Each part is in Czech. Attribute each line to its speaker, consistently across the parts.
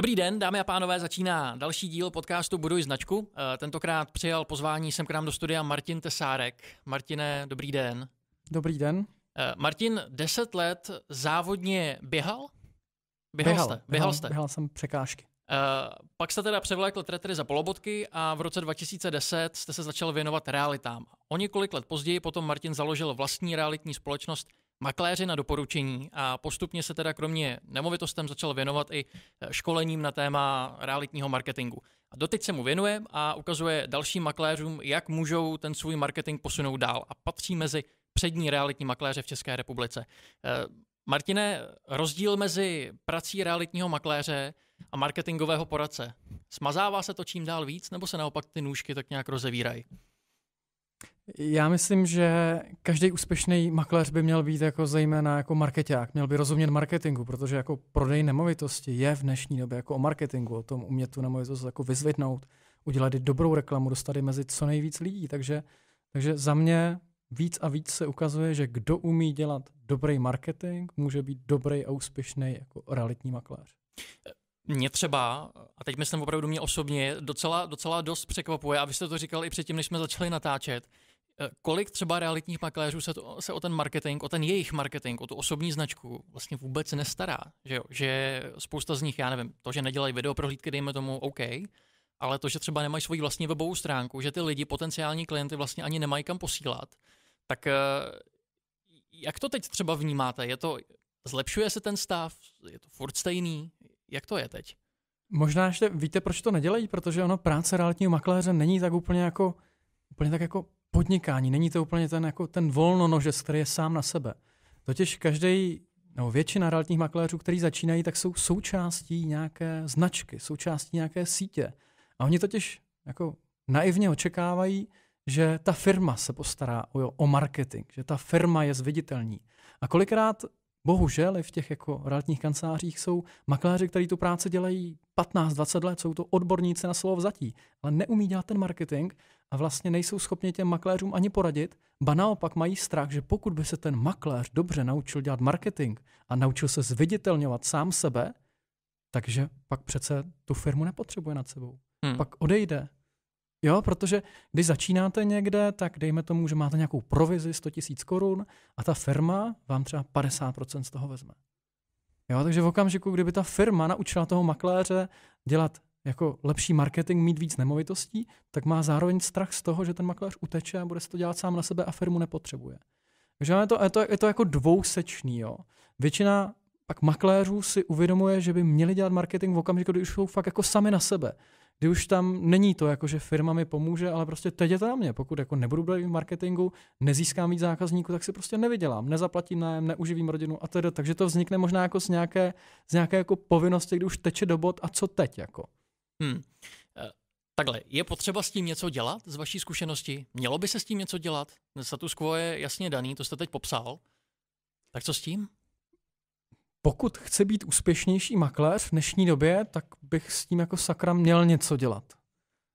Speaker 1: Dobrý den, dámy a pánové, začíná další díl podcastu Buduj značku. Eh, tentokrát přijal pozvání sem k nám do studia Martin Tesárek. Martine, dobrý den.
Speaker 2: Dobrý den.
Speaker 1: Eh, Martin, deset let závodně běhal? Běhal,
Speaker 2: běhal
Speaker 1: jste? Běhal,
Speaker 2: běhal
Speaker 1: jste?
Speaker 2: Běhal jsem překážky.
Speaker 1: Uh, pak jste teda převlékl tretry za polobotky a v roce 2010 jste se začal věnovat realitám. O několik let později potom Martin založil vlastní realitní společnost makléři na doporučení a postupně se teda kromě nemovitostem začal věnovat i školením na téma realitního marketingu. A doteď se mu věnuje a ukazuje dalším makléřům, jak můžou ten svůj marketing posunout dál a patří mezi přední realitní makléře v České republice. Martine, rozdíl mezi prací realitního makléře a marketingového poradce. Smazává se to čím dál víc, nebo se naopak ty nůžky tak nějak rozevírají?
Speaker 2: Já myslím, že každý úspěšný makléř by měl být jako zejména jako marketák, měl by rozumět marketingu, protože jako prodej nemovitosti je v dnešní době jako o marketingu, o tom umět tu nemovitost jako vyzvednout, udělat dobrou reklamu, dostat ji mezi co nejvíc lidí. Takže, takže za mě víc a víc se ukazuje, že kdo umí dělat dobrý marketing, může být dobrý a úspěšný jako realitní makléř.
Speaker 1: Mě třeba, a teď myslím opravdu mě osobně, docela, docela dost překvapuje, a vy jste to říkal i předtím, než jsme začali natáčet, kolik třeba realitních makléřů se, to, se o ten marketing, o ten jejich marketing, o tu osobní značku vlastně vůbec nestará. Že, jo? že spousta z nich, já nevím, to, že nedělají video prohlídky, dejme tomu OK, ale to, že třeba nemají svoji vlastní webovou stránku, že ty lidi, potenciální klienty vlastně ani nemají kam posílat, tak eh, jak to teď třeba vnímáte? Je to, zlepšuje se ten stav? Je to furt stejný? Jak to je teď?
Speaker 2: Možná ještě víte, proč to nedělají, protože ono práce realitního makléře není tak úplně jako, úplně tak jako podnikání, není to úplně ten, jako ten volnonožec, který je sám na sebe. Totiž každý, no většina realitních makléřů, kteří začínají, tak jsou součástí nějaké značky, součástí nějaké sítě. A oni totiž jako naivně očekávají, že ta firma se postará o, o marketing, že ta firma je zviditelní. A kolikrát Bohužel i v těch jako realitních kancelářích jsou makléři, kteří tu práci dělají 15-20 let, jsou to odborníci na slovo vzatí, ale neumí dělat ten marketing a vlastně nejsou schopni těm makléřům ani poradit, ba naopak mají strach, že pokud by se ten makléř dobře naučil dělat marketing a naučil se zviditelňovat sám sebe, takže pak přece tu firmu nepotřebuje nad sebou. Hmm. Pak odejde, Jo, protože když začínáte někde, tak dejme tomu, že máte nějakou provizi 100 000 korun a ta firma vám třeba 50% z toho vezme. Jo, takže v okamžiku, kdyby ta firma naučila toho makléře dělat jako lepší marketing, mít víc nemovitostí, tak má zároveň strach z toho, že ten makléř uteče a bude se to dělat sám na sebe a firmu nepotřebuje. Takže je to, je to, je to jako dvousečný. Jo. Většina pak makléřů si uvědomuje, že by měli dělat marketing v okamžiku, kdy už jsou fakt jako sami na sebe kdy už tam není to, jako že firma mi pomůže, ale prostě teď je to na mě. Pokud jako nebudu být v marketingu, nezískám víc zákazníků, tak si prostě nevydělám, nezaplatím nájem, neuživím rodinu a tedy. Takže to vznikne možná jako z nějaké, z nějaké jako povinnosti, kdy už teče do bod a co teď jako.
Speaker 1: Hmm. Eh, takhle, je potřeba s tím něco dělat z vaší zkušenosti? Mělo by se s tím něco dělat? Status quo je jasně daný, to jste teď popsal. Tak co s tím?
Speaker 2: Pokud chci být úspěšnější makléř v dnešní době, tak bych s tím jako sakra měl něco dělat.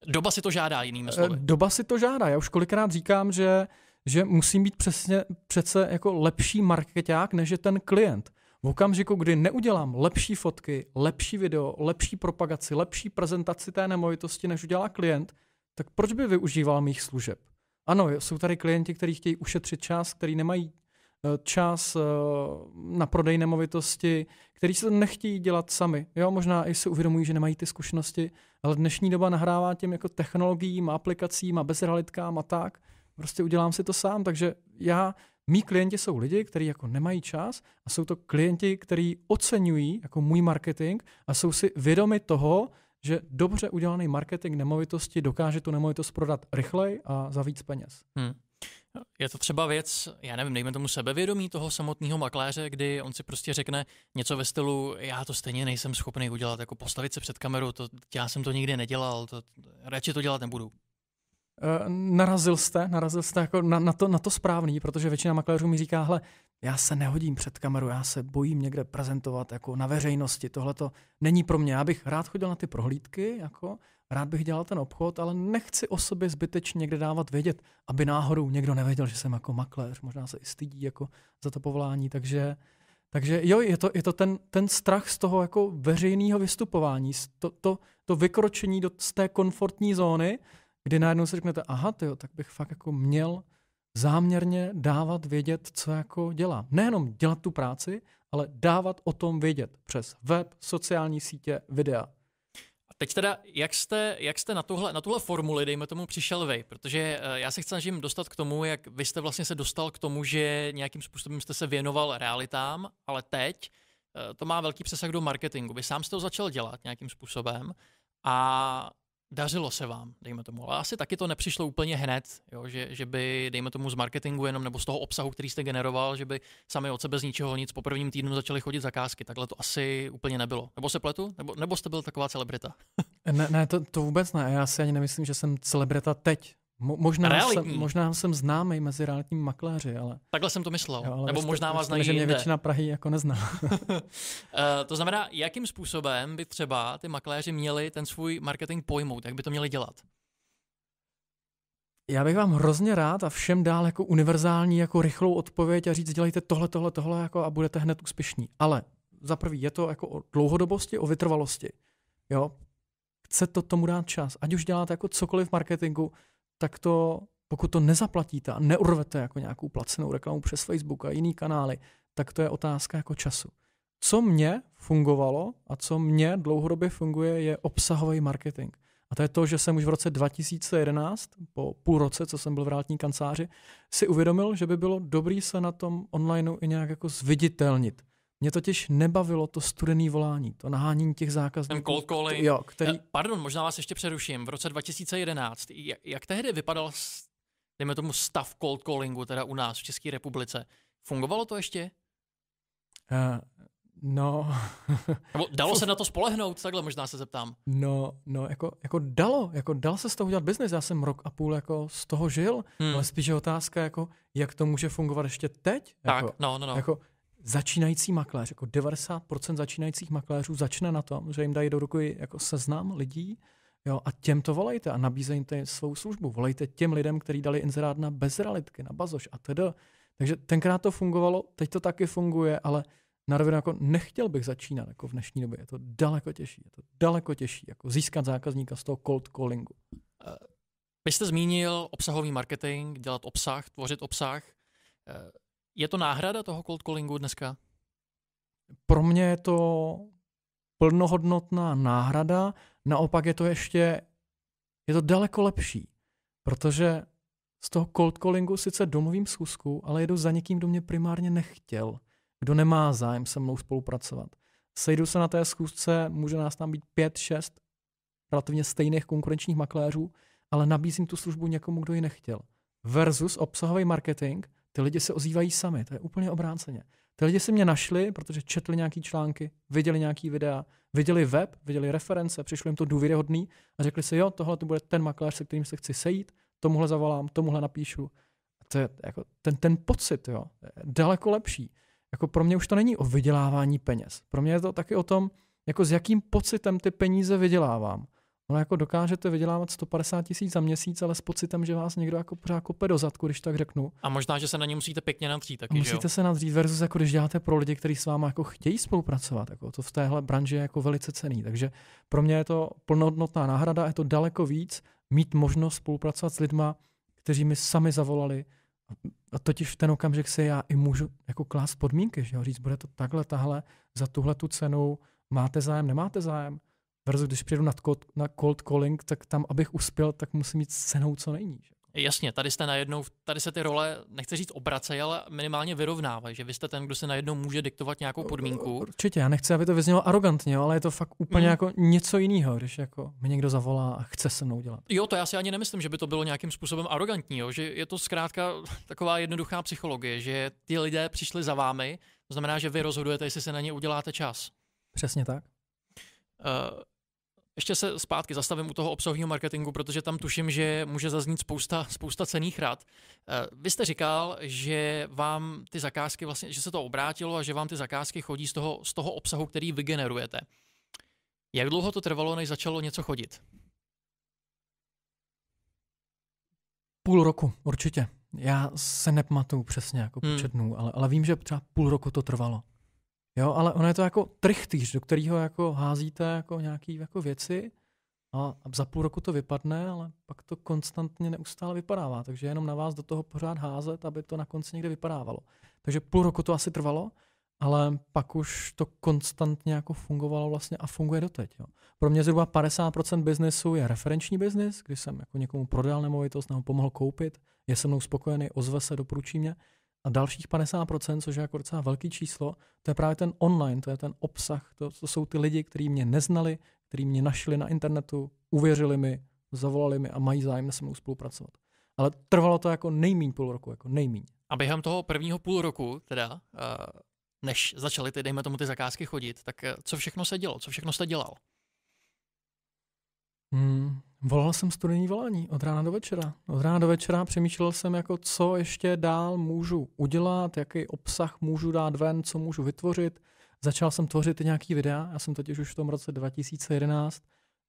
Speaker 1: Doba si to žádá, jinými slovy.
Speaker 2: Doba si to žádá. Já už kolikrát říkám, že, že musím být přesně, přece jako lepší marketák, než je ten klient. V okamžiku, kdy neudělám lepší fotky, lepší video, lepší propagaci, lepší prezentaci té nemovitosti, než udělá klient, tak proč by využíval mých služeb? Ano, jsou tady klienti, kteří chtějí ušetřit čas, který nemají Eh, čas eh, na prodej nemovitosti, který se to nechtějí dělat sami. Jo, možná i si uvědomují, že nemají ty zkušenosti, ale dnešní doba nahrává těm jako technologiím, aplikacím a bezrealitkám a tak. Prostě udělám si to sám, takže já, mý klienti jsou lidi, kteří jako nemají čas a jsou to klienti, kteří oceňují jako můj marketing a jsou si vědomi toho, že dobře udělaný marketing nemovitosti dokáže tu nemovitost prodat rychleji a za víc peněz. Hmm.
Speaker 1: Je to třeba věc, já nevím, dejme tomu sebevědomí toho samotného makléře, kdy on si prostě řekne něco ve stylu, já to stejně nejsem schopný udělat, jako postavit se před kameru, to, já jsem to nikdy nedělal, to, radši to dělat nebudu.
Speaker 2: Uh, narazil jste, narazil jste jako na, na, to, na to správný, protože většina makléřů mi říká, hele, já se nehodím před kameru, já se bojím někde prezentovat jako na veřejnosti, tohle to není pro mě, já bych rád chodil na ty prohlídky, jako, rád bych dělal ten obchod, ale nechci o sobě zbytečně někde dávat vědět, aby náhodou někdo nevěděl, že jsem jako makléř, možná se i stydí jako za to povolání, takže Takže jo, je to, je to ten, ten strach z toho jako veřejného vystupování, to, to, to vykročení do z té komfortní zóny, kdy najednou si řeknete, aha, tyjo, tak bych fakt jako měl záměrně dávat vědět, co jako dělá. Nejenom dělat tu práci, ale dávat o tom vědět přes web, sociální sítě, videa.
Speaker 1: Teď teda, jak jste, jak jste na, tuhle, na tuhle formuli, dejme tomu, přišel vy? Protože uh, já se snažím dostat k tomu, jak vy jste vlastně se dostal k tomu, že nějakým způsobem jste se věnoval realitám, ale teď uh, to má velký přesah do marketingu. Vy sám jste to začal dělat nějakým způsobem a dařilo se vám, dejme tomu. Ale asi taky to nepřišlo úplně hned, jo, že, že by, dejme tomu, z marketingu jenom nebo z toho obsahu, který jste generoval, že by sami od sebe z ničeho nic po prvním týdnu začali chodit zakázky. Takhle to asi úplně nebylo. Nebo se pletu? Nebo, nebo jste byl taková celebrita?
Speaker 2: ne, ne to, to vůbec ne. Já si ani nemyslím, že jsem celebrita teď. Mo- možná, jsem, možná jsem známý mezi realitními makléři, ale...
Speaker 1: Takhle jsem to myslel. Jo, Nebo možná vás znají
Speaker 2: že mě většina Prahy jako nezná. uh,
Speaker 1: to znamená, jakým způsobem by třeba ty makléři měli ten svůj marketing pojmout, jak by to měli dělat?
Speaker 2: Já bych vám hrozně rád a všem dál jako univerzální, jako rychlou odpověď a říct, dělejte tohle, tohle, tohle jako a budete hned úspěšní. Ale za prvý je to jako o dlouhodobosti, o vytrvalosti. Jo? Chce to tomu dát čas. Ať už děláte jako cokoliv v marketingu, tak to, pokud to nezaplatíte a neurvete jako nějakou placenou reklamu přes Facebook a jiný kanály, tak to je otázka jako času. Co mě fungovalo a co mě dlouhodobě funguje, je obsahový marketing. A to je to, že jsem už v roce 2011, po půl roce, co jsem byl v realitní kanceláři, si uvědomil, že by bylo dobrý se na tom onlineu i nějak jako zviditelnit. Mě totiž nebavilo to studený volání, to nahánění těch zákazníků.
Speaker 1: Ten cold calling.
Speaker 2: Jo, který...
Speaker 1: Eh, pardon, možná vás ještě přeruším. V roce 2011, jak, tehdy vypadal, dejme tomu, stav cold callingu teda u nás v České republice? Fungovalo to ještě?
Speaker 2: Uh, no...
Speaker 1: Nebo dalo se na to spolehnout, takhle možná se zeptám.
Speaker 2: No, no jako, jako dalo, jako dal se z toho udělat biznis. Já jsem rok a půl jako z toho žil, hmm. ale spíš je otázka, jako, jak to může fungovat ještě teď.
Speaker 1: Tak,
Speaker 2: jako,
Speaker 1: no, no, no.
Speaker 2: Jako, začínající makléř, jako 90% začínajících makléřů začne na tom, že jim dají do ruky jako seznam lidí jo, a těm to volejte a nabízejte svou službu. Volejte těm lidem, kteří dali inzerát na bezrealitky, na bazoš a tedy. Takže tenkrát to fungovalo, teď to taky funguje, ale na rovinu jako nechtěl bych začínat jako v dnešní době. Je to daleko těžší. Je to daleko těžší, jako získat zákazníka z toho cold callingu.
Speaker 1: Eh, vy jste zmínil obsahový marketing, dělat obsah, tvořit obsah. Je to náhrada toho cold callingu dneska?
Speaker 2: Pro mě je to plnohodnotná náhrada, naopak je to ještě, je to daleko lepší, protože z toho cold callingu sice domluvím schůzku, ale jedu za někým, kdo mě primárně nechtěl, kdo nemá zájem se mnou spolupracovat. Sejdu se na té schůzce, může nás tam být pět, šest relativně stejných konkurenčních makléřů, ale nabízím tu službu někomu, kdo ji nechtěl. Versus obsahový marketing, ty lidi se ozývají sami, to je úplně obráceně. Ty lidi si mě našli, protože četli nějaký články, viděli nějaký videa, viděli web, viděli reference, přišlo jim to důvěryhodný a řekli si, jo, tohle to bude ten makléř, se kterým se chci sejít, tomuhle zavolám, tomuhle napíšu. A to je jako ten, ten pocit, jo, je daleko lepší. Jako pro mě už to není o vydělávání peněz. Pro mě je to taky o tom, jako s jakým pocitem ty peníze vydělávám. Ono jako dokážete vydělávat 150 tisíc za měsíc, ale s pocitem, že vás někdo jako pořád kope do zadku, když tak řeknu.
Speaker 1: A možná, že se na ně musíte pěkně nadřít taky,
Speaker 2: musíte
Speaker 1: jo?
Speaker 2: se nadřít versus jako když děláte pro lidi, kteří s vámi jako chtějí spolupracovat. Jako to v téhle branži je jako velice cený. Takže pro mě je to plnohodnotná náhrada, je to daleko víc mít možnost spolupracovat s lidma, kteří mi sami zavolali. A totiž v ten okamžik si já i můžu jako klást podmínky, že jo? říct, bude to takhle, tahle, za tuhle tu cenu, máte zájem, nemáte zájem Versus když přijdu na cold, na cold calling, tak tam, abych uspěl, tak musím mít cenou co nejníž.
Speaker 1: Jasně, tady jste najednou, tady se ty role, nechci říct obracejí, ale minimálně vyrovnávají, že vy jste ten, kdo se najednou může diktovat nějakou podmínku.
Speaker 2: Určitě, já nechci, aby to vyznělo arrogantně, ale je to fakt úplně mm. jako něco jiného, když jako mi někdo zavolá a chce se mnou dělat.
Speaker 1: Jo, to já si ani nemyslím, že by to bylo nějakým způsobem arrogantní, jo? že je to zkrátka taková jednoduchá psychologie, že ty lidé přišli za vámi, to znamená, že vy rozhodujete, jestli se na ně uděláte čas.
Speaker 2: Přesně tak.
Speaker 1: Uh, ještě se zpátky zastavím u toho obsahového marketingu, protože tam tuším, že může zaznít spousta, spousta cených rad. Eh, vy jste říkal, že vám ty zakázky vlastně, že se to obrátilo a že vám ty zakázky chodí z toho, z toho obsahu, který vygenerujete. Jak dlouho to trvalo, než začalo něco chodit?
Speaker 2: Půl roku, určitě. Já se nepamatuju přesně jako hmm. počet dnů, ale, ale vím, že třeba půl roku to trvalo. Jo, ale ono je to jako trichtýř, do kterého jako házíte jako nějaké jako věci a za půl roku to vypadne, ale pak to konstantně neustále vypadává. Takže jenom na vás do toho pořád házet, aby to na konci někde vypadávalo. Takže půl roku to asi trvalo, ale pak už to konstantně jako fungovalo vlastně a funguje doteď. Jo. Pro mě zhruba 50% biznesu je referenční biznis, kdy jsem jako někomu prodal nemovitost nebo pomohl koupit, je se mnou spokojený, ozve se, doporučí mě. A dalších 50%, což je jako docela velký číslo, to je právě ten online, to je ten obsah, to, to jsou ty lidi, kteří mě neznali, kteří mě našli na internetu, uvěřili mi, zavolali mi a mají zájem se mnou spolupracovat. Ale trvalo to jako nejmíň půl roku, jako nejmíň.
Speaker 1: A během toho prvního půl roku, teda, eh, než začaly ty, dejme tomu, ty zakázky chodit, tak eh, co všechno se dělo, co všechno jste dělal?
Speaker 2: Hmm, volal jsem studijní volání od rána do večera. Od rána do večera přemýšlel jsem, jako co ještě dál můžu udělat, jaký obsah můžu dát ven, co můžu vytvořit. Začal jsem tvořit nějaký videa, já jsem totiž už v tom roce 2011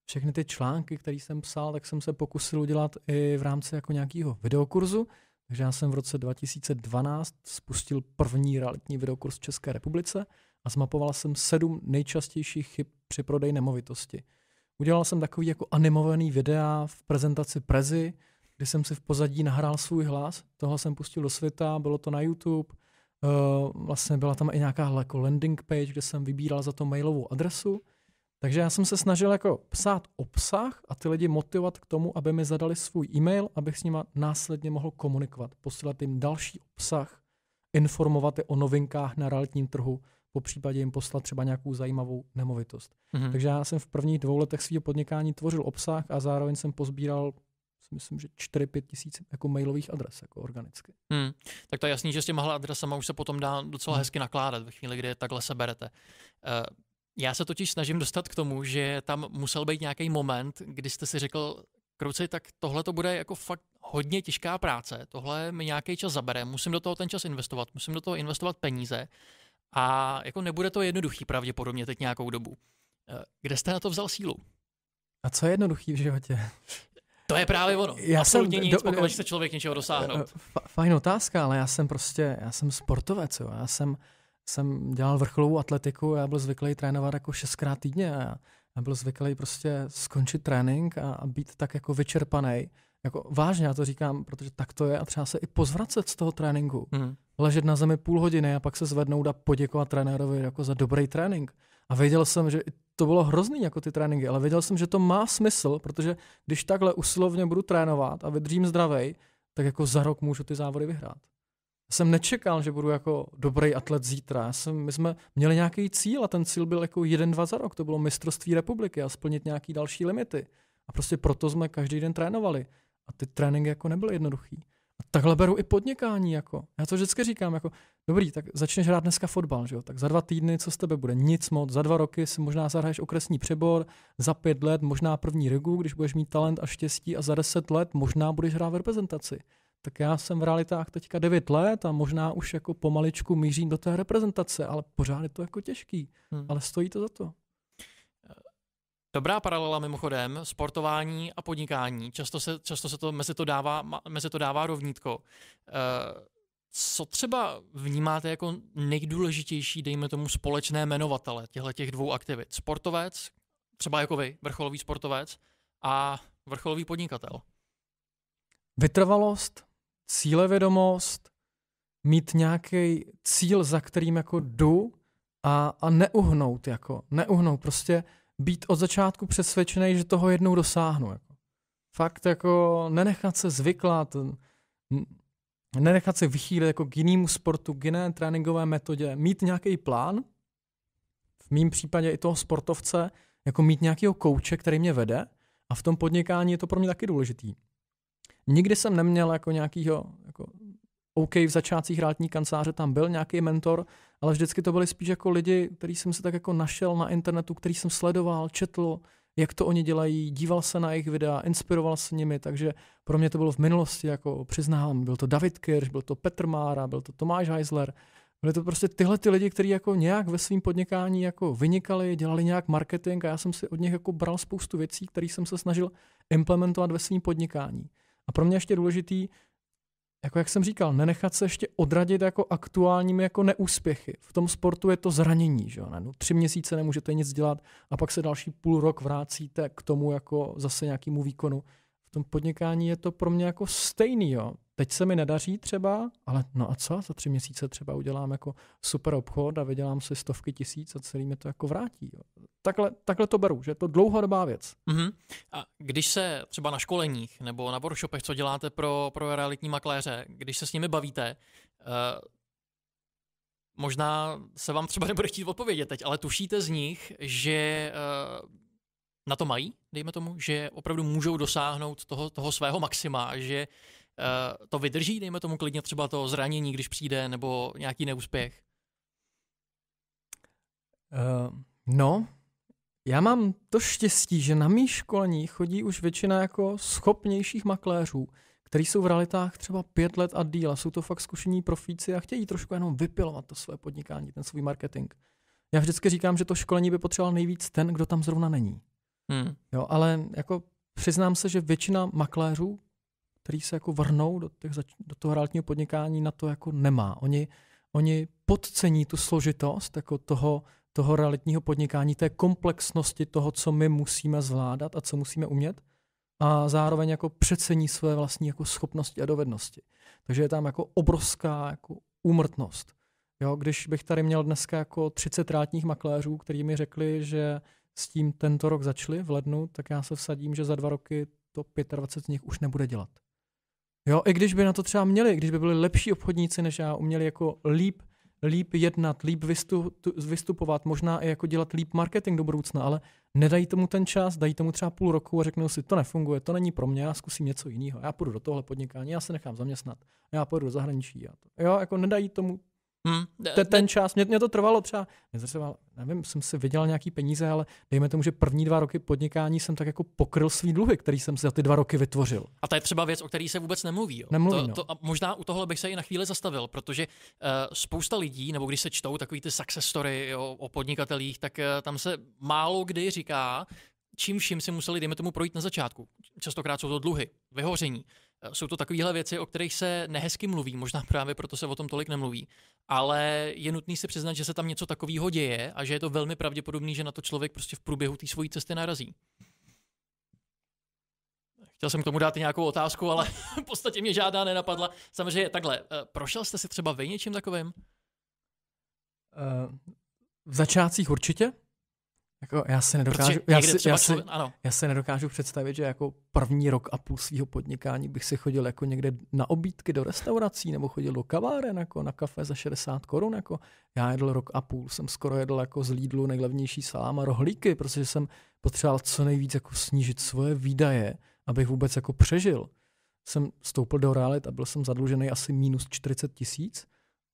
Speaker 2: všechny ty články, které jsem psal, tak jsem se pokusil udělat i v rámci jako nějakého videokurzu. Takže já jsem v roce 2012 spustil první realitní videokurs v České republice a zmapoval jsem sedm nejčastějších chyb při prodeji nemovitosti. Udělal jsem takový jako animovaný videa v prezentaci Prezi, kdy jsem si v pozadí nahrál svůj hlas. Toho jsem pustil do světa, bylo to na YouTube. Uh, vlastně byla tam i nějaká jako landing page, kde jsem vybíral za to mailovou adresu. Takže já jsem se snažil jako psát obsah a ty lidi motivovat k tomu, aby mi zadali svůj e-mail, abych s nima následně mohl komunikovat, posílat jim další obsah, informovat je o novinkách na realitním trhu, po případě jim poslat třeba nějakou zajímavou nemovitost. Mm-hmm. Takže já jsem v prvních dvou letech svého podnikání tvořil obsah a zároveň jsem pozbíral myslím, že 4-5 tisíc jako mailových adres jako organicky.
Speaker 1: Hmm. Tak to je jasný, že s těma adresama už se potom dá docela hmm. hezky nakládat ve chvíli, kdy je takhle seberete. Uh, já se totiž snažím dostat k tomu, že tam musel být nějaký moment, kdy jste si řekl, kruci, tak tohle to bude jako fakt hodně těžká práce, tohle mi nějaký čas zabere, musím do toho ten čas investovat, musím do toho investovat peníze a jako nebude to jednoduchý pravděpodobně teď nějakou dobu. Eh, kde jste na to vzal sílu?
Speaker 2: A co je jednoduchý v životě?
Speaker 1: To je právě ono. Já Absolutně jsem, nic, do, pokud chce člověk něčeho dosáhnout.
Speaker 2: Eh, fajn otázka, ale já jsem prostě, já jsem sportovec, jo. já jsem jsem dělal vrcholovou atletiku, já byl zvyklý trénovat jako šestkrát týdně a já, já byl zvyklý prostě skončit trénink a, a být tak jako vyčerpaný. Jako vážně já to říkám, protože tak to je a třeba se i pozvracet z toho tréninku. Mm. Ležet na zemi půl hodiny a pak se zvednout a poděkovat trenérovi jako za dobrý trénink. A věděl jsem, že to bylo hrozný jako ty tréninky, ale věděl jsem, že to má smysl, protože když takhle usilovně budu trénovat a vydržím zdravej, tak jako za rok můžu ty závody vyhrát jsem nečekal, že budu jako dobrý atlet zítra. Já jsem, my jsme měli nějaký cíl a ten cíl byl jako jeden, dva za rok. To bylo mistrovství republiky a splnit nějaký další limity. A prostě proto jsme každý den trénovali. A ty tréninky jako nebyly jednoduchý. A takhle beru i podnikání. Jako. Já to vždycky říkám, jako, dobrý, tak začneš hrát dneska fotbal, že jo? tak za dva týdny, co z tebe bude? Nic moc. Za dva roky si možná zahraješ okresní přebor, za pět let možná první rigu, když budeš mít talent a štěstí a za deset let možná budeš hrát v reprezentaci tak já jsem v realitách teďka 9 let a možná už jako pomaličku mířím do té reprezentace, ale pořád je to jako těžký, hmm. ale stojí to za to.
Speaker 1: Dobrá paralela mimochodem, sportování a podnikání. Často se, často se to mezi to dává, mezi to dává rovnítko. Eh, co třeba vnímáte jako nejdůležitější, dejme tomu, společné jmenovatele těchto těch dvou aktivit? Sportovec, třeba jako vy, vrcholový sportovec, a vrcholový podnikatel?
Speaker 2: Vytrvalost, cílevědomost, mít nějaký cíl, za kterým jako jdu a, a neuhnout, jako, neuhnout, prostě být od začátku přesvědčený, že toho jednou dosáhnu. Jako. Fakt jako nenechat se zvyklat, nenechat se vychýlit jako k jinému sportu, k jiné tréninkové metodě, mít nějaký plán, v mém případě i toho sportovce, jako mít nějakého kouče, který mě vede a v tom podnikání je to pro mě taky důležitý. Nikdy jsem neměl jako nějakýho, jako OK, v začátcích realitní kanceláře tam byl nějaký mentor, ale vždycky to byli spíš jako lidi, který jsem se tak jako našel na internetu, který jsem sledoval, četl, jak to oni dělají, díval se na jejich videa, inspiroval se nimi, takže pro mě to bylo v minulosti, jako přiznám, byl to David Kirsch, byl to Petr Mára, byl to Tomáš Heisler, byly to prostě tyhle ty lidi, kteří jako nějak ve svém podnikání jako vynikali, dělali nějak marketing a já jsem si od nich jako bral spoustu věcí, které jsem se snažil implementovat ve svém podnikání. A pro mě ještě důležitý, jako jak jsem říkal, nenechat se ještě odradit jako aktuálními jako neúspěchy. V tom sportu je to zranění, že jo? No, tři měsíce nemůžete nic dělat a pak se další půl rok vrácíte k tomu jako zase nějakému výkonu. V tom podnikání je to pro mě jako stejný, jo teď se mi nedaří třeba, ale no a co, za tři měsíce třeba udělám jako super obchod a vydělám si stovky tisíc a celý mi to jako vrátí. Jo. Takhle, takhle to beru, že je to dlouhodobá věc.
Speaker 1: Mm-hmm. A když se třeba na školeních nebo na workshopech, co děláte pro, pro realitní makléře, když se s nimi bavíte, uh, možná se vám třeba nebude chtít odpovědět teď, ale tušíte z nich, že uh, na to mají, dejme tomu, že opravdu můžou dosáhnout toho, toho svého maxima, že to vydrží, dejme tomu klidně třeba to zranění, když přijde, nebo nějaký neúspěch?
Speaker 2: Uh, no, já mám to štěstí, že na mý školení chodí už většina jako schopnějších makléřů, kteří jsou v realitách třeba pět let a díl a jsou to fakt zkušení profíci a chtějí trošku jenom vypilovat to své podnikání, ten svůj marketing. Já vždycky říkám, že to školení by potřeboval nejvíc ten, kdo tam zrovna není. Hmm. Jo, ale jako přiznám se, že většina makléřů, který se jako vrhnou do, těch, do toho realitního podnikání, na to jako nemá. Oni, oni podcení tu složitost jako toho, toho realitního podnikání, té komplexnosti toho, co my musíme zvládat a co musíme umět a zároveň jako přecení své vlastní jako schopnosti a dovednosti. Takže je tam jako obrovská jako úmrtnost. Jo, když bych tady měl dneska jako 30 rátních makléřů, kteří mi řekli, že s tím tento rok začali v lednu, tak já se vsadím, že za dva roky to 25 z nich už nebude dělat. Jo, i když by na to třeba měli, když by byli lepší obchodníci než já, uměli jako líp, líp jednat, líp vystupovat, možná i jako dělat líp marketing do budoucna, ale nedají tomu ten čas, dají tomu třeba půl roku a řeknou si, to nefunguje, to není pro mě, já zkusím něco jiného, já půjdu do tohle podnikání, já se nechám zaměstnat, já půjdu do zahraničí. A to. Jo, jako nedají tomu Hmm. Ten, ten čas, mě, mě to trvalo třeba, mě to trvalo, nevím, jsem si vydělal nějaký peníze, ale dejme tomu, že první dva roky podnikání jsem tak jako pokryl svý dluhy, který jsem si za ty dva roky vytvořil.
Speaker 1: A to je třeba věc, o který se vůbec nemluví. Jo.
Speaker 2: Nemluví,
Speaker 1: to,
Speaker 2: no.
Speaker 1: to, a možná u tohle bych se i na chvíli zastavil, protože uh, spousta lidí, nebo když se čtou takový ty success story jo, o podnikatelích, tak uh, tam se málo kdy říká, čím vším si museli, dejme tomu, projít na začátku. Častokrát jsou to dluhy, vyhoření, jsou to takovéhle věci, o kterých se nehezky mluví, možná právě proto se o tom tolik nemluví, ale je nutný si přiznat, že se tam něco takového děje a že je to velmi pravděpodobný, že na to člověk prostě v průběhu té svojí cesty narazí. Chtěl jsem k tomu dát i nějakou otázku, ale v podstatě mě žádná nenapadla. Samozřejmě takhle, eh, prošel jste si třeba vy něčím takovým? Uh,
Speaker 2: v začátcích určitě. Jako já si nedokážu, já si, já, si, člověk, ano. já si nedokážu představit, že jako první rok a půl svého podnikání bych si chodil jako někde na obídky do restaurací nebo chodil do kaváren jako na kafe za 60 korun. Jako. Já jedl rok a půl, jsem skoro jedl jako z Lidlu nejlevnější salám a rohlíky, protože jsem potřeboval co nejvíc jako snížit svoje výdaje, abych vůbec jako přežil. Jsem vstoupil do realit a byl jsem zadlužený asi minus 40 tisíc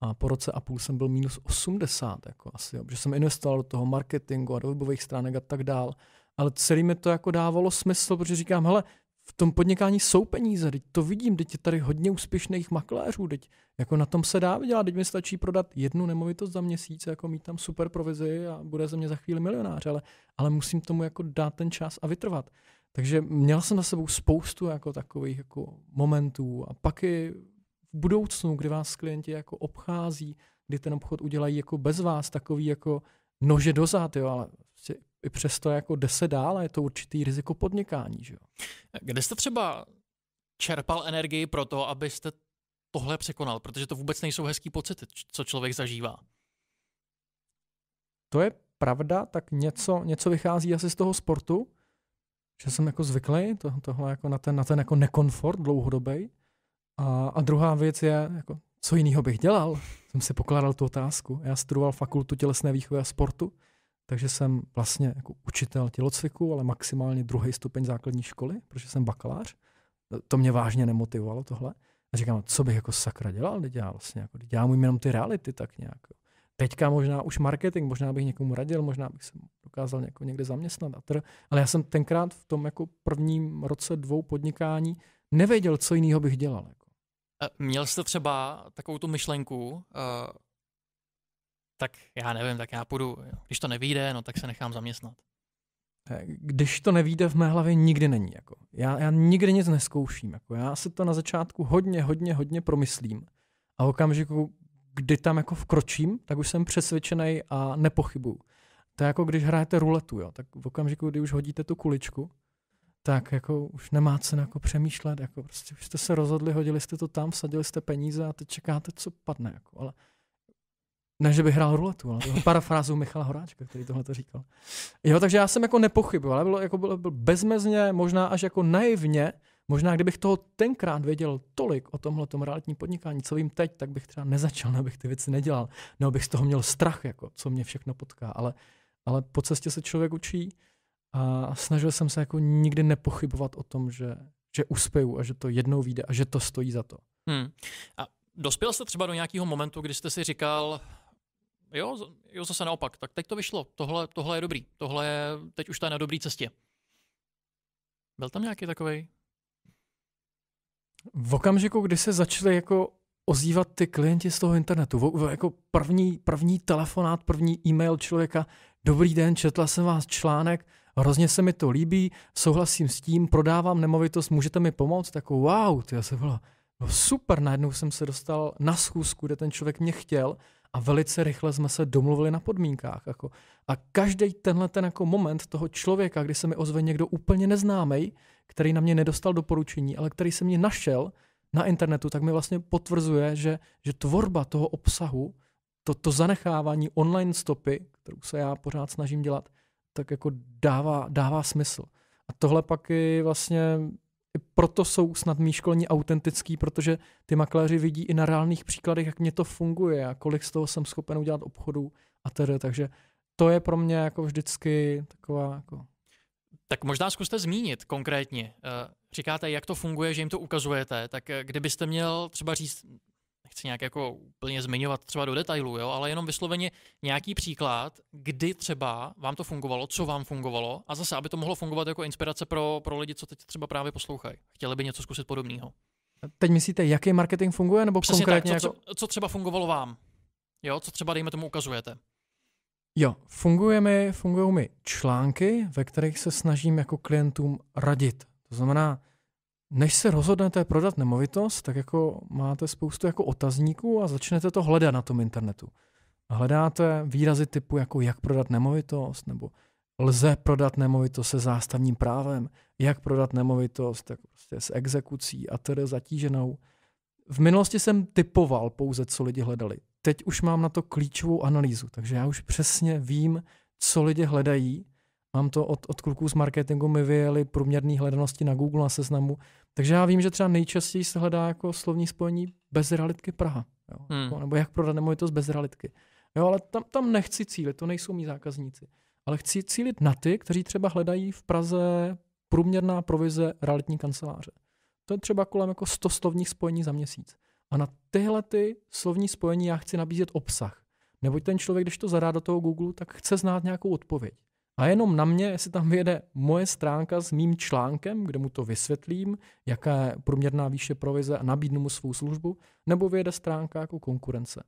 Speaker 2: a po roce a půl jsem byl minus 80, jako asi, jo, jsem investoval do toho marketingu a do webových stránek a tak dál. Ale celý mi to jako dávalo smysl, protože říkám, hele, v tom podnikání jsou peníze, teď to vidím, teď je tady hodně úspěšných makléřů, teď jako na tom se dá vydělat, teď mi stačí prodat jednu nemovitost za měsíc, jako mít tam super provizi a bude ze mě za chvíli milionář, ale, ale musím tomu jako dát ten čas a vytrvat. Takže měl jsem za sebou spoustu jako takových jako momentů a pak i budoucnu, kdy vás klienti jako obchází, kdy ten obchod udělají jako bez vás takový jako nože dozad, jo, ale prostě i přesto jako jde se dál a je to určitý riziko podnikání. Že jo.
Speaker 1: Kde jste třeba čerpal energii pro to, abyste tohle překonal, protože to vůbec nejsou hezký pocity, co člověk zažívá.
Speaker 2: To je pravda, tak něco, něco vychází asi z toho sportu, že jsem jako zvyklý to, tohle jako na ten, na ten jako nekomfort dlouhodobý. A, a druhá věc je, jako, co jiného bych dělal? Jsem si pokládal tu otázku. Já studoval fakultu tělesné výchovy a sportu, takže jsem vlastně jako učitel tělocviku, ale maximálně druhý stupeň základní školy, protože jsem bakalář. To mě vážně nemotivovalo tohle. A říkám, co bych jako sakra dělal, teď já vlastně, jako, já jenom ty reality tak nějak. Teďka možná už marketing, možná bych někomu radil, možná bych se dokázal někde zaměstnat. A tr. Ale já jsem tenkrát v tom jako prvním roce dvou podnikání nevěděl, co jiného bych dělal. Jako.
Speaker 1: Měl jste třeba takovou tu myšlenku, uh, tak já nevím, tak já půjdu, když to nevíde, no tak se nechám zaměstnat.
Speaker 2: Eh, když to nevíde v mé hlavě, nikdy není. Jako. Já, já nikdy nic neskouším. Jako. Já si to na začátku hodně, hodně, hodně promyslím. A v okamžiku, kdy tam jako vkročím, tak už jsem přesvědčený a nepochybuju. To je jako když hrajete ruletu, jo. tak v okamžiku, kdy už hodíte tu kuličku, tak jako už nemá cenu jako přemýšlet, jako prostě už jste se rozhodli, hodili jste to tam, vsadili jste peníze a teď čekáte, co padne. Jako. Ale ne, že by hrál ruletu, ale to parafrázu Michala Horáčka, který tohle to říkal. Jo, takže já jsem jako nepochyboval, ale bylo, jako bylo, bylo bezmezně, možná až jako naivně, možná kdybych toho tenkrát věděl tolik o tomhle tom realitním podnikání, co vím teď, tak bych třeba nezačal, nebo bych ty věci nedělal, nebo bych z toho měl strach, jako, co mě všechno potká, ale, ale po cestě se člověk učí a snažil jsem se jako nikdy nepochybovat o tom, že, že uspěju a že to jednou vyjde a že to stojí za to.
Speaker 1: Hmm. A dospěl jste třeba do nějakého momentu, kdy jste si říkal, Jo, jo, zase naopak. Tak teď to vyšlo. Tohle, tohle je dobrý. Tohle je, teď už to je na dobré cestě. Byl tam nějaký takový?
Speaker 2: V okamžiku, kdy se začaly jako ozývat ty klienti z toho internetu, jako první, první telefonát, první e-mail člověka, dobrý den, četla jsem vás článek, hrozně se mi to líbí, souhlasím s tím, prodávám nemovitost, můžete mi pomoct? Jako wow, to se bylo, bylo super, najednou jsem se dostal na schůzku, kde ten člověk mě chtěl a velice rychle jsme se domluvili na podmínkách. Jako. A každý tenhle ten jako moment toho člověka, kdy se mi ozve někdo úplně neznámý, který na mě nedostal doporučení, ale který se mě našel na internetu, tak mi vlastně potvrzuje, že, že tvorba toho obsahu, to, to zanechávání online stopy, kterou se já pořád snažím dělat, tak jako dává, dává smysl. A tohle pak je vlastně proto jsou snad mý školní autentický, protože ty makléři vidí i na reálných příkladech, jak mě to funguje a kolik z toho jsem schopen udělat obchodu a tedy. Takže to je pro mě jako vždycky taková jako...
Speaker 1: Tak možná zkuste zmínit konkrétně. Eh, říkáte, jak to funguje, že jim to ukazujete, tak eh, kdybyste měl třeba říct nechci nějak jako úplně zmiňovat třeba do detailů, jo, ale jenom vysloveně nějaký příklad, kdy třeba vám to fungovalo, co vám fungovalo a zase, aby to mohlo fungovat jako inspirace pro, pro lidi, co teď třeba právě poslouchají. Chtěli by něco zkusit podobného.
Speaker 2: Teď myslíte, jaký marketing funguje, nebo Přesně konkrétně
Speaker 1: tak, co,
Speaker 2: jako...
Speaker 1: co, co třeba fungovalo vám? Jo, co třeba, dejme tomu, ukazujete?
Speaker 2: Jo, funguje mi, fungují mi články, ve kterých se snažím jako klientům radit. To znamená, než se rozhodnete prodat nemovitost, tak jako máte spoustu jako otazníků a začnete to hledat na tom internetu. Hledáte výrazy typu jako jak prodat nemovitost, nebo lze prodat nemovitost se zástavním právem, jak prodat nemovitost tak prostě s exekucí a tedy zatíženou. V minulosti jsem typoval pouze, co lidi hledali. Teď už mám na to klíčovou analýzu, takže já už přesně vím, co lidi hledají. Mám to od, od kluků z marketingu, mi vyjeli průměrné hledanosti na Google, na seznamu takže já vím, že třeba nejčastěji se hledá jako slovní spojení bez realitky Praha. Jo? Hmm. Jako, nebo jak prodat nemovitost bez realitky. Jo, ale tam, tam nechci cílit, to nejsou mý zákazníci. Ale chci cílit na ty, kteří třeba hledají v Praze průměrná provize realitní kanceláře. To je třeba kolem jako 100 slovních spojení za měsíc. A na tyhle ty slovní spojení já chci nabízet obsah. Neboť ten člověk, když to zadá do toho Google, tak chce znát nějakou odpověď. A jenom na mě, jestli tam vyjede moje stránka s mým článkem, kde mu to vysvětlím, jaká je průměrná výše provize a nabídnu mu svou službu, nebo vyjede stránka jako konkurence.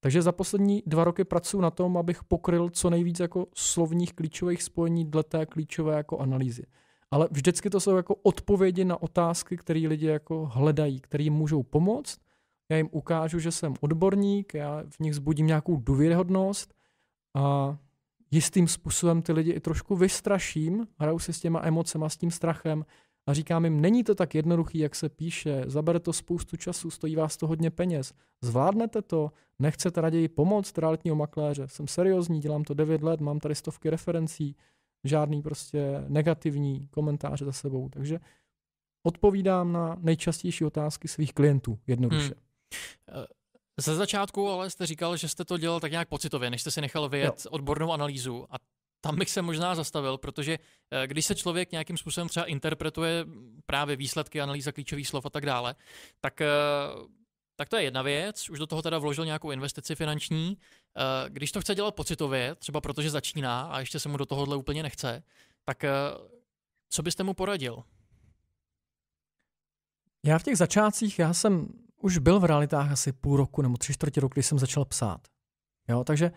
Speaker 2: Takže za poslední dva roky pracuji na tom, abych pokryl co nejvíc jako slovních klíčových spojení dle té klíčové jako analýzy. Ale vždycky to jsou jako odpovědi na otázky, které lidi jako hledají, které jim můžou pomoct. Já jim ukážu, že jsem odborník, já v nich zbudím nějakou důvěryhodnost a jistým způsobem ty lidi i trošku vystraším, hraju si s těma emocema, s tím strachem a říkám jim, není to tak jednoduchý, jak se píše, zabere to spoustu času, stojí vás to hodně peněz, zvládnete to, nechcete raději pomoct realitního makléře, jsem seriózní, dělám to 9 let, mám tady stovky referencí, žádný prostě negativní komentáře za sebou, takže odpovídám na nejčastější otázky svých klientů jednoduše. Hmm.
Speaker 1: Ze začátku ale jste říkal, že jste to dělal tak nějak pocitově, než jste si nechal vyjet jo. odbornou analýzu. A tam bych se možná zastavil, protože eh, když se člověk nějakým způsobem třeba interpretuje právě výsledky, analýza klíčových slov a tak dále, tak, eh, tak to je jedna věc, už do toho teda vložil nějakou investici finanční. Eh, když to chce dělat pocitově, třeba protože začíná a ještě se mu do tohohle úplně nechce, tak co byste mu poradil?
Speaker 2: Já v těch začátcích, já jsem už byl v realitách asi půl roku nebo tři čtvrtě roku, když jsem začal psát. Jo, takže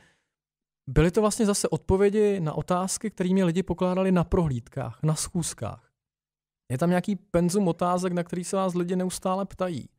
Speaker 2: byly to vlastně zase odpovědi na otázky, které mě lidi pokládali na prohlídkách, na schůzkách. Je tam nějaký penzum otázek, na který se vás lidi neustále ptají.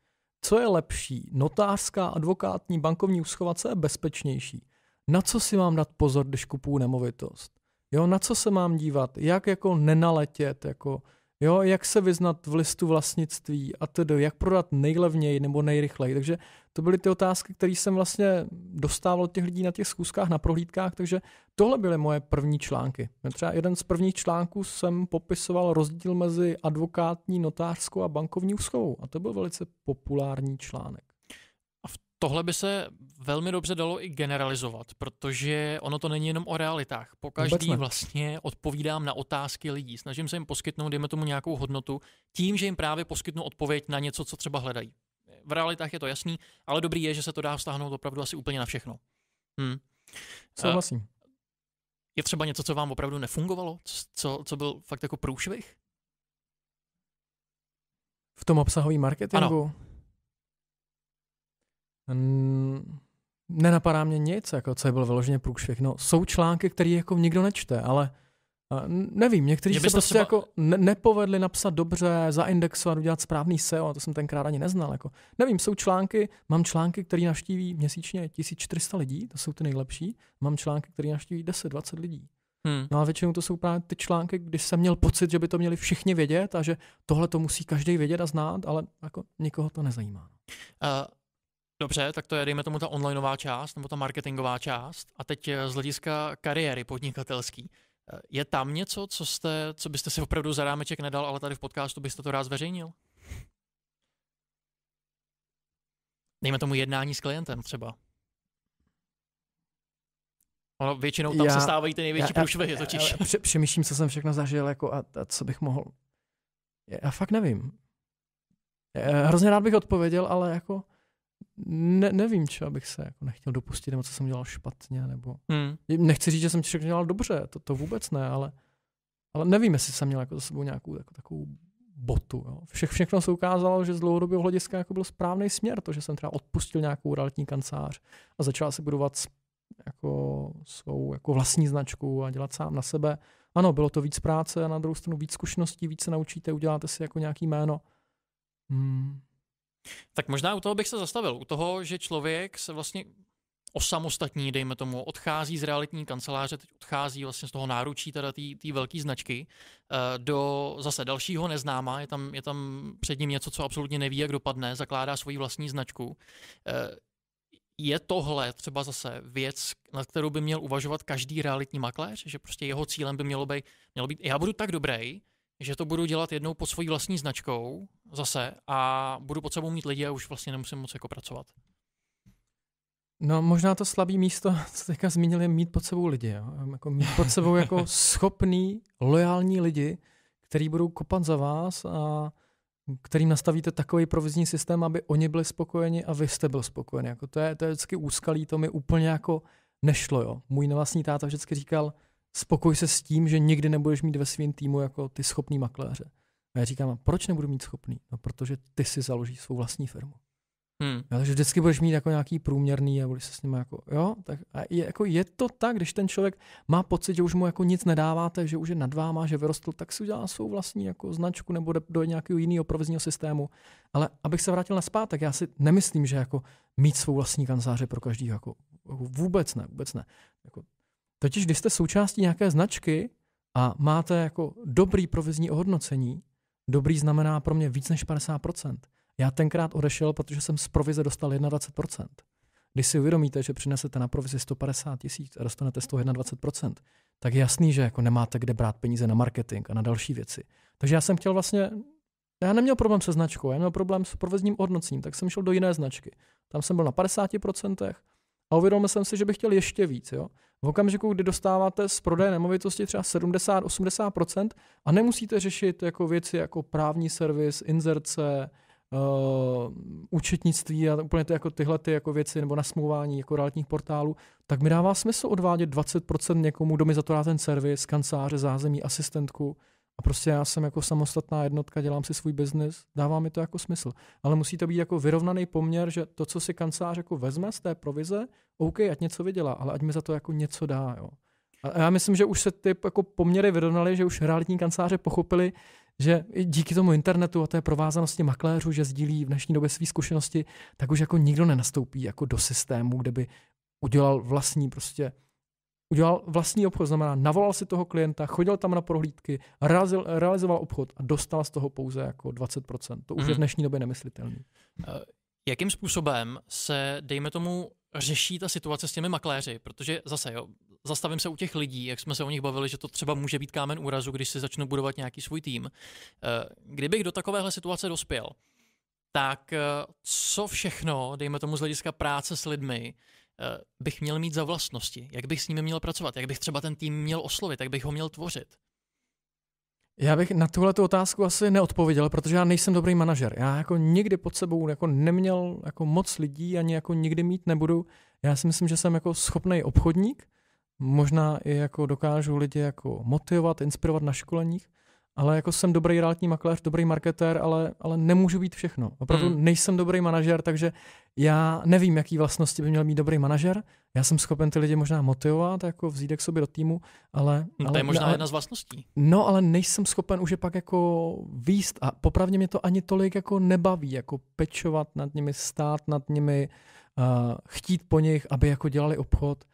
Speaker 2: Co je lepší? Notářská, advokátní, bankovní úschova, co je bezpečnější? Na co si mám dát pozor, když kupuju nemovitost? Jo, na co se mám dívat? Jak jako nenaletět? Jako, jo, jak se vyznat v listu vlastnictví a tedy, jak prodat nejlevněji nebo nejrychleji. Takže to byly ty otázky, které jsem vlastně dostával od těch lidí na těch schůzkách, na prohlídkách, takže tohle byly moje první články. Třeba jeden z prvních článků jsem popisoval rozdíl mezi advokátní, notářskou a bankovní úschovou a to byl velice populární článek.
Speaker 1: Tohle by se velmi dobře dalo i generalizovat, protože ono to není jenom o realitách. Po každý vlastně odpovídám na otázky lidí. Snažím se jim poskytnout, dejme tomu nějakou hodnotu, tím, že jim právě poskytnu odpověď na něco, co třeba hledají v realitách je to jasný, ale dobrý je, že se to dá vztáhnout opravdu asi úplně na všechno. Hmm.
Speaker 2: Souhlasím.
Speaker 1: Je třeba něco, co vám opravdu nefungovalo? Co, co byl fakt jako průšvih?
Speaker 2: V tom obsahovém marketingu?
Speaker 1: Ano.
Speaker 2: Nenapadá mě nic, jako co je bylo vyloženě průšvih. No, jsou články, které jako nikdo nečte, ale Nevím, někteří se prostě třeba... jako ne- nepovedli napsat dobře, zaindexovat, udělat správný SEO, a to jsem tenkrát ani neznal. Jako. Nevím, jsou články, mám články, které navštíví měsíčně 1400 lidí, to jsou ty nejlepší, mám články, které navštíví 10-20 lidí. Hmm. No a většinou to jsou právě ty články, kdy jsem měl pocit, že by to měli všichni vědět a že tohle to musí každý vědět a znát, ale jako nikoho to nezajímá. Uh,
Speaker 1: dobře, tak to je, dejme tomu, ta onlineová část nebo ta marketingová část. A teď eh, z hlediska kariéry podnikatelský. Je tam něco, co, jste, co byste si opravdu za rámeček nedal, ale tady v podcastu byste to rád zveřejnil? Dejme tomu jednání s klientem třeba. Ono většinou tam já, se stávají ty největší průšvihy totiž.
Speaker 2: Já, přemýšlím, co jsem všechno zažil jako a, a co bych mohl. Já fakt nevím. Já, hrozně rád bych odpověděl, ale jako ne, nevím, čo bych se jako nechtěl dopustit, nebo co jsem dělal špatně, nebo hmm. nechci říct, že jsem všechno dělal dobře, to, to vůbec ne, ale, ale nevím, jestli jsem měl jako za sebou nějakou jako, takovou botu. Jo. Vše, všechno se ukázalo, že z dlouhodobého hlediska jako byl správný směr, to, že jsem třeba odpustil nějakou realitní kancelář a začal si budovat jako svou jako vlastní značku a dělat sám na sebe. Ano, bylo to víc práce a na druhou stranu víc zkušeností, víc se naučíte, uděláte si jako nějaký jméno. Hmm.
Speaker 1: Tak možná u toho bych se zastavil. U toho, že člověk se vlastně osamostatní, dejme tomu, odchází z realitní kanceláře, teď odchází vlastně z toho náručí teda té velké značky eh, do zase dalšího neznáma, je tam, je tam před ním něco, co absolutně neví, jak dopadne, zakládá svoji vlastní značku. Eh, je tohle třeba zase věc, nad kterou by měl uvažovat každý realitní makléř, že prostě jeho cílem by mělo být, mělo být já budu tak dobrý, že to budu dělat jednou pod svojí vlastní značkou zase a budu pod sebou mít lidi a už vlastně nemusím moc jako pracovat.
Speaker 2: No možná to slabý místo, co teďka zmínil, je mít pod sebou lidi. Jo? Jako mít pod sebou jako schopný, lojální lidi, který budou kopat za vás a kterým nastavíte takový provizní systém, aby oni byli spokojeni a vy jste byl spokojený. Jako to, je, to je vždycky úskalý, to mi úplně jako nešlo. Jo. Můj nevlastní táta vždycky říkal, spokoj se s tím, že nikdy nebudeš mít ve svém týmu jako ty schopný makléře. A já říkám, proč nebudu mít schopný? No, protože ty si založíš svou vlastní firmu. Hmm. Jo, takže vždycky budeš mít jako nějaký průměrný a budeš se s ním jako, jo, tak a je, jako je to tak, když ten člověk má pocit, že už mu jako nic nedáváte, že už je nad váma, že vyrostl, tak si udělá svou vlastní jako značku nebo do, nějakého jiného provozního systému. Ale abych se vrátil na zpátek, já si nemyslím, že jako mít svou vlastní kanceláře pro každý jako, jako vůbec ne, vůbec ne. Jako Totiž, když jste součástí nějaké značky a máte jako dobrý provizní ohodnocení, dobrý znamená pro mě víc než 50%. Já tenkrát odešel, protože jsem z provize dostal 21%. Když si uvědomíte, že přinesete na provizi 150 tisíc a dostanete z toho 21%, tak je jasný, že jako nemáte kde brát peníze na marketing a na další věci. Takže já jsem chtěl vlastně, já neměl problém se značkou, já měl problém s provizním ohodnocením, tak jsem šel do jiné značky. Tam jsem byl na 50% a uvědomil jsem si, že bych chtěl ještě víc. Jo? V okamžiku, kdy dostáváte z prodeje nemovitosti třeba 70-80% a nemusíte řešit jako věci jako právní servis, inzerce, uh, účetnictví a úplně ty, jako tyhle ty jako věci nebo nasmlouvání jako realitních portálů, tak mi dává smysl odvádět 20% někomu, kdo mi za to dá ten servis, kanceláře, zázemí, asistentku A prostě já jsem jako samostatná jednotka, dělám si svůj biznis, dává mi to jako smysl. Ale musí to být jako vyrovnaný poměr, že to, co si kancelář jako vezme z té provize, OK, ať něco vydělá, ale ať mi za to jako něco dá. Jo. A já myslím, že už se ty jako poměry vyrovnaly, že už realitní kanceláře pochopili, že díky tomu internetu a té provázanosti makléřů, že sdílí v dnešní době své zkušenosti, tak už jako nikdo nenastoupí jako do systému, kde by udělal vlastní prostě udělal vlastní obchod, znamená navolal si toho klienta, chodil tam na prohlídky, realizoval obchod a dostal z toho pouze jako 20%. To už mm. je v mhm. dnešní době nemyslitelný.
Speaker 1: Uh, jakým způsobem se, dejme tomu, řeší ta situace s těmi makléři? Protože zase, jo, zastavím se u těch lidí, jak jsme se o nich bavili, že to třeba může být kámen úrazu, když si začnu budovat nějaký svůj tým. Eh, kdybych do takovéhle situace dospěl, tak eh, co všechno, dejme tomu z hlediska práce s lidmi, eh, bych měl mít za vlastnosti? Jak bych s nimi měl pracovat? Jak bych třeba ten tým měl oslovit? Jak bych ho měl tvořit?
Speaker 2: Já bych na tuhle otázku asi neodpověděl, protože já nejsem dobrý manažer. Já jako nikdy pod sebou jako neměl jako moc lidí, ani jako nikdy mít nebudu. Já si myslím, že jsem jako schopný obchodník, možná i jako dokážu lidi jako motivovat, inspirovat na školeních, ale jako jsem dobrý realitní makléř, dobrý marketér, ale, ale nemůžu být všechno. Opravdu hmm. nejsem dobrý manažer, takže já nevím, jaký vlastnosti by měl mít dobrý manažer. Já jsem schopen ty lidi možná motivovat, jako vzít k sobě do týmu, ale...
Speaker 1: No,
Speaker 2: to
Speaker 1: je možná ale, jedna z vlastností.
Speaker 2: No, ale nejsem schopen už je pak jako výst a popravdě mě to ani tolik jako nebaví, jako pečovat nad nimi, stát nad nimi, uh, chtít po nich, aby jako dělali obchod.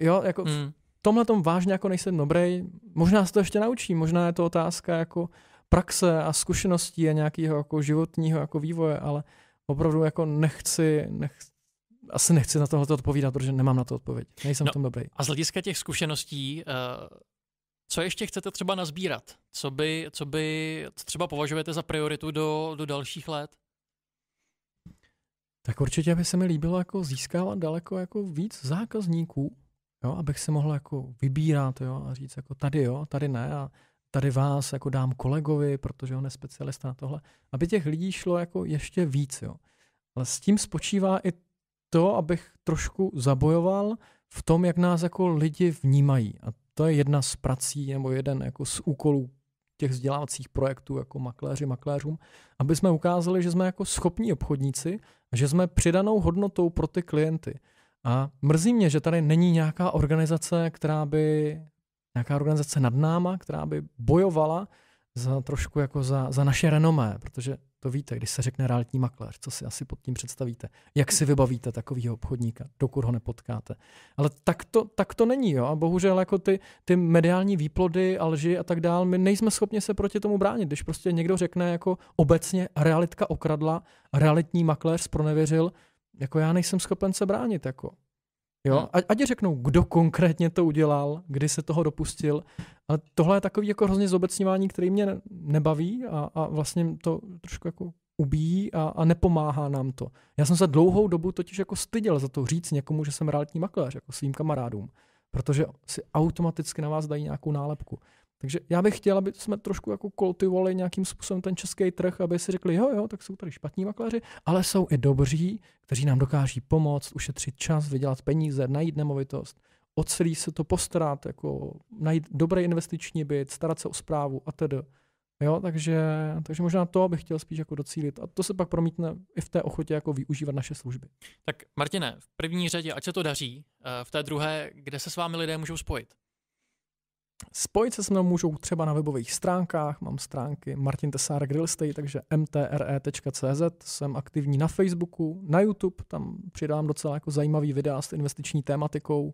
Speaker 2: Jo, jako hmm. Tomhle tom vážně jako nejsem dobrý. Možná se to ještě naučím, možná je to otázka jako praxe a zkušeností a nějakého jako životního jako vývoje, ale opravdu jako nechci, nechci asi nechci na tohle odpovídat, protože nemám na to odpověď. Nejsem no, v tom dobrý.
Speaker 1: A z hlediska těch zkušeností, uh, co ještě chcete třeba nazbírat? Co by, co by co třeba považujete za prioritu do, do dalších let?
Speaker 2: Tak určitě by se mi líbilo jako získávat daleko jako víc zákazníků, jo, abych se mohl jako vybírat jo, a říct jako tady jo, tady ne a tady vás jako dám kolegovi, protože on je specialista na tohle, aby těch lidí šlo jako ještě víc. Jo. Ale s tím spočívá i to, abych trošku zabojoval v tom, jak nás jako lidi vnímají. A to je jedna z prací nebo jeden jako z úkolů těch vzdělávacích projektů jako makléři makléřům, aby jsme ukázali, že jsme jako schopní obchodníci že jsme přidanou hodnotou pro ty klienty. A mrzí mě, že tady není nějaká organizace, která by, nějaká organizace nad náma, která by bojovala za trošku jako za, za naše renomé, protože to víte, když se řekne realitní makléř, co si asi pod tím představíte. Jak si vybavíte takového obchodníka, dokud ho nepotkáte. Ale tak to, tak to není, jo. A bohužel jako ty, ty mediální výplody a lži a tak dál, my nejsme schopni se proti tomu bránit. Když prostě někdo řekne jako obecně realitka okradla, realitní makléř pronevěřil, jako já nejsem schopen se bránit. Jako. Jo? Hmm. Ať, ať řeknou, kdo konkrétně to udělal, kdy se toho dopustil. Ale tohle je takový jako hrozně zobecňování, který mě nebaví a, a vlastně to trošku jako ubíjí a, a nepomáhá nám to. Já jsem se dlouhou dobu totiž jako styděl za to říct někomu, že jsem realitní makléř, jako svým kamarádům, protože si automaticky na vás dají nějakou nálepku. Takže já bych chtěl, aby jsme trošku jako kultivovali nějakým způsobem ten český trh, aby si řekli, jo, jo, tak jsou tady špatní makléři, ale jsou i dobří, kteří nám dokáží pomoct, ušetřit čas, vydělat peníze, najít nemovitost, o celý se to postarat, jako najít dobrý investiční byt, starat se o zprávu a tedy. Jo, takže, takže možná to bych chtěl spíš jako docílit. A to se pak promítne i v té ochotě jako využívat naše služby.
Speaker 1: Tak Martine, v první řadě, ať se to daří, eh, v té druhé, kde se s vámi lidé můžou spojit?
Speaker 2: Spojit se s mnou můžou třeba na webových stránkách, mám stránky Martin Tesárek Real Estate, takže mtre.cz, jsem aktivní na Facebooku, na YouTube, tam přidám docela jako zajímavý videa s investiční tématikou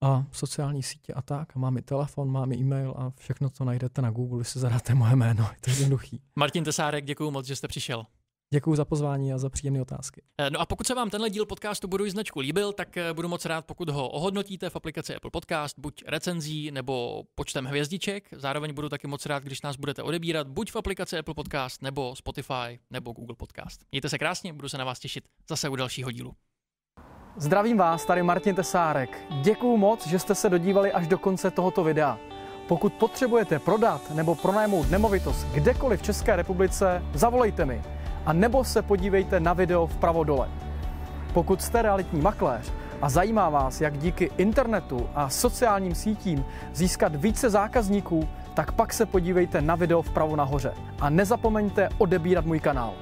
Speaker 2: a sociální sítě a tak. Mám i telefon, mám i e-mail a všechno to najdete na Google, když si zadáte moje jméno, je to jednoduchý.
Speaker 1: Martin Tesárek, děkuji moc, že jste přišel.
Speaker 2: Děkuji za pozvání a za příjemné otázky.
Speaker 1: Eh, no a pokud se vám tenhle díl podcastu Buduj značku líbil, tak eh, budu moc rád, pokud ho ohodnotíte v aplikaci Apple Podcast, buď recenzí nebo počtem hvězdiček. Zároveň budu taky moc rád, když nás budete odebírat buď v aplikaci Apple Podcast, nebo Spotify, nebo Google Podcast. Mějte se krásně, budu se na vás těšit zase u dalšího dílu.
Speaker 2: Zdravím vás, tady Martin Tesárek. Děkuji moc, že jste se dodívali až do konce tohoto videa. Pokud potřebujete prodat nebo pronajmout nemovitost kdekoliv v České republice, zavolejte mi a nebo se podívejte na video vpravo dole. Pokud jste realitní makléř a zajímá vás, jak díky internetu a sociálním sítím získat více zákazníků, tak pak se podívejte na video vpravo nahoře. A nezapomeňte odebírat můj kanál.